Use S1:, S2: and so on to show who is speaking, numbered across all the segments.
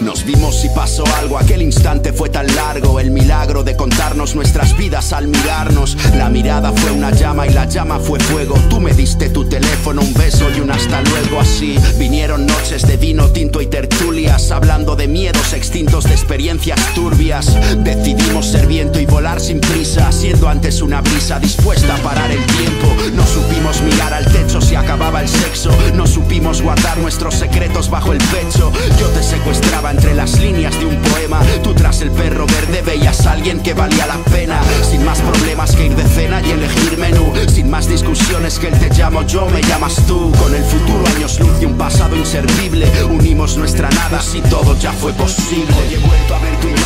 S1: Nos vimos y pasó algo, aquel instante fue tan largo, el milagro de contarnos nuestras vidas al mirarnos. La mirada fue una llama y la llama fue fuego. Tú me diste tu teléfono, un beso y un hasta luego. Así vinieron noches de vino tinto y tertulias, hablando de miedos extintos, experiencias turbias. Decidimos ser viento y volar sin prisa, siendo antes una brisa dispuesta a parar el tiempo. No supimos mirar al techo si acababa el sexo, no supimos guardar nuestros secretos bajo el pecho. Yo te secuestraba entre las líneas de un poema, tú tras el perro verde veías a alguien que valía la pena. Sin más problemas que ir de cena y elegir menú, sin más discusiones que el te llamo yo, me llamas tú. Con el futuro años luz y un pasado inservible, unimos nuestra nada si todo ya fue posible. Hoy he vuelto a ver tu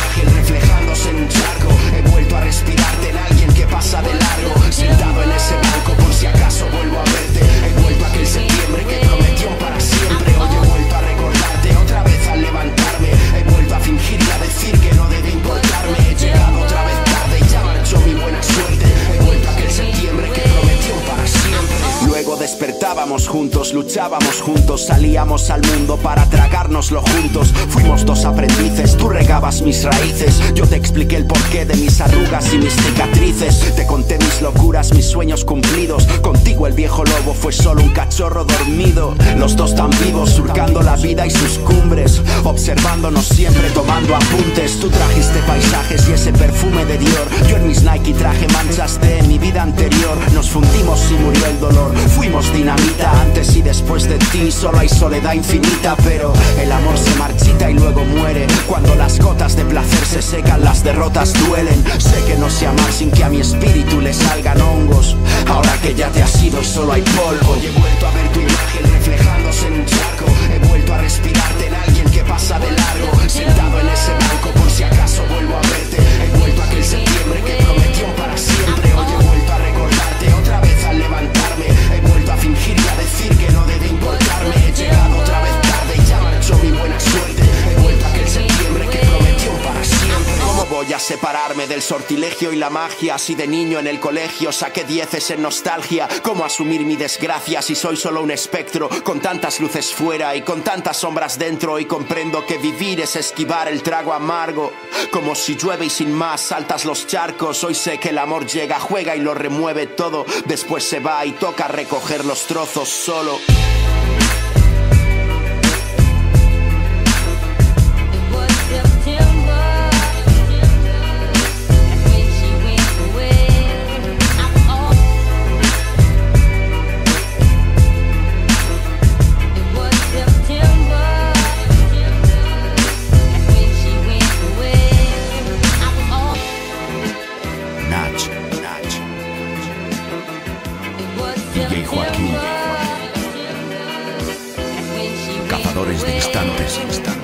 S1: juntos, luchábamos juntos, salíamos al mundo para tragárnoslo juntos. Fuimos dos aprendices, tú regabas mis raíces, yo te expliqué el porqué de mis arrugas y mis cicatrices. Te conté mis locuras, mis sueños cumplidos. Contigo el viejo lobo fue solo un cachorro dormido. Los dos tan vivos, surcando la vida y sus cumbres, observándonos siempre, tomando apuntes. Tú trajiste paisajes y ese perfume de Dior. Yo en mis Nike traje manchas de mi vida anterior. Nos fundimos y murió el dolor. Y de ti. Solo hay soledad infinita, pero el amor se marchita y luego muere. Cuando las gotas de placer se secan, las derrotas duelen. Sé que no sé amar sin que a mi espíritu le salgan hongos. Ahora que ya te has ido y solo hay polvo. Hoy he vuelto a ver tu imagen reflejándose en un charco. He vuelto a respirarte en alguien que pasa de largo. ¿Cómo voy a separarme del sortilegio y la magia? Si de niño en el colegio saqué dieces en nostalgia. ¿Cómo asumir mi desgracia si soy solo un espectro? Con tantas luces fuera y con tantas sombras dentro. Y comprendo que vivir es esquivar el trago amargo. Como si llueve y sin más saltas los charcos. Hoy sé que el amor llega, juega y lo remueve todo. Después se va y toca recoger los trozos solo. Cazadores de instantes, instantes.